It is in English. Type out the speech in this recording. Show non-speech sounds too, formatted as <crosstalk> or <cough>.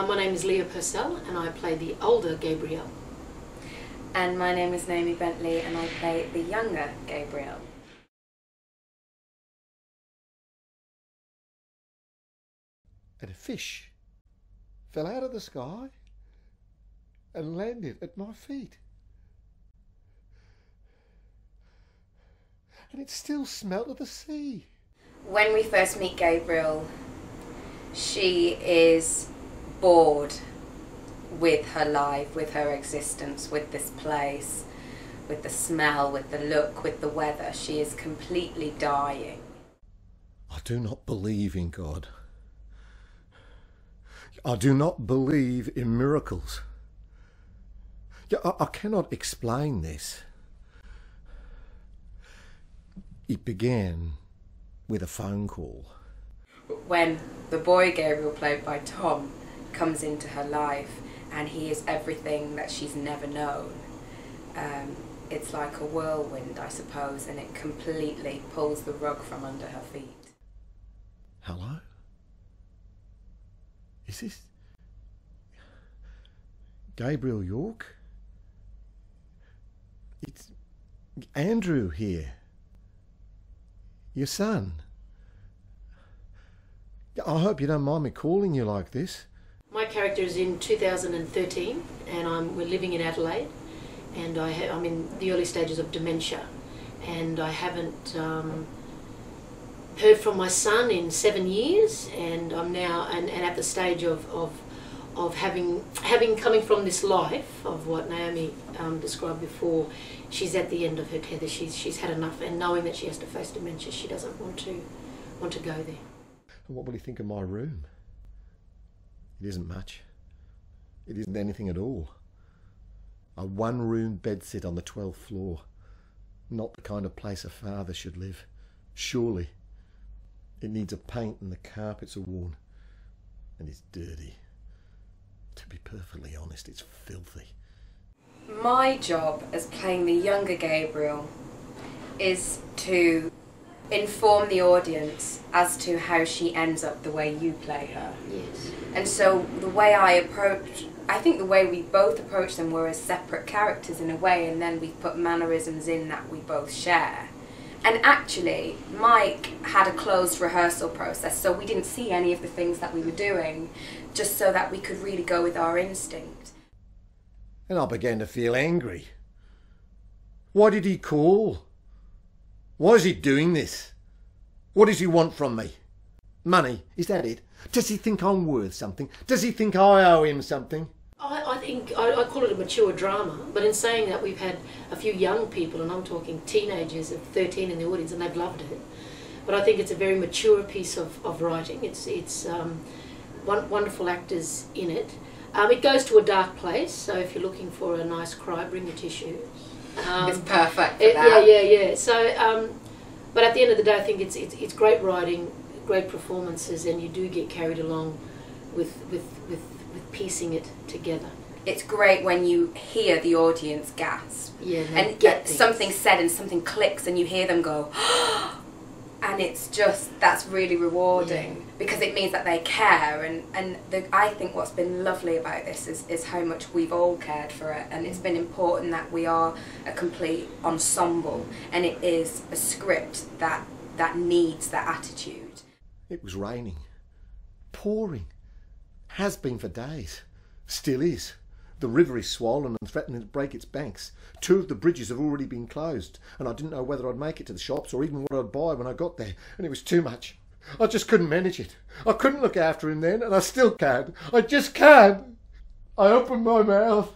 Uh, my name is Leah Purcell and I play the older Gabrielle. And my name is Naomi Bentley and I play the younger Gabrielle. And a fish fell out of the sky and landed at my feet. And it still smelt of the sea. When we first meet Gabrielle, she is bored with her life, with her existence, with this place, with the smell, with the look, with the weather. She is completely dying. I do not believe in God. I do not believe in miracles. I, I cannot explain this. It began with a phone call. When the boy Gabriel, played by Tom, comes into her life and he is everything that she's never known, um, it's like a whirlwind, I suppose, and it completely pulls the rug from under her feet. Hello? Is this Gabriel York? It's Andrew here. Your son. I hope you don't mind me calling you like this. My character is in 2013 and I'm, we're living in Adelaide and I I'm in the early stages of dementia and I haven't um, heard from my son in seven years and I'm now and, and at the stage of, of of having having coming from this life of what Naomi um, described before, she's at the end of her tether. She's she's had enough, and knowing that she has to face dementia, she doesn't want to want to go there. And what will you think of my room? It isn't much. It isn't anything at all. A one room bedsit on the 12th floor. Not the kind of place a father should live. Surely. It needs a paint and the carpets are worn. And it's dirty. To be perfectly honest, it's filthy. My job as playing the younger Gabrielle is to inform the audience as to how she ends up the way you play her. Yes. And so the way I approach, I think the way we both approach them were as separate characters in a way, and then we put mannerisms in that we both share. And actually, Mike had a closed rehearsal process, so we didn't see any of the things that we were doing, just so that we could really go with our instinct. And I began to feel angry. Why did he call? Why is he doing this? What does he want from me? Money, is that it? Does he think I'm worth something? Does he think I owe him something? I, I think I, I call it a mature drama, but in saying that, we've had a few young people, and I'm talking teenagers of 13 in the audience, and they've loved it. But I think it's a very mature piece of, of writing. It's it's um, one, wonderful actors in it. Um, it goes to a dark place, so if you're looking for a nice cry, bring a tissue. Um, it's perfect for it- that. yeah, yeah, yeah. So, um, but at the end of the day, I think it's, it's it's great writing, great performances, and you do get carried along with with with, with piecing it together. It's great when you hear the audience gasp. Yeah, and get get something said and something clicks and you hear them go <gasps> oh, and it's just that's really rewarding Yeah. because it means that they care. And and the, I think what's been lovely about this is, is how much we've all cared for it. And it's been important that we are a complete ensemble and it is a script that that needs that attitude. It was raining, pouring, has been for days, still is. The river is swollen and threatening to break its banks. Two of the bridges have already been closed, and I didn't know whether I'd make it to the shops or even what I'd buy when I got there, and it was too much. I just couldn't manage it. I couldn't look after him then, and I still can't. I just can't. I opened my mouth.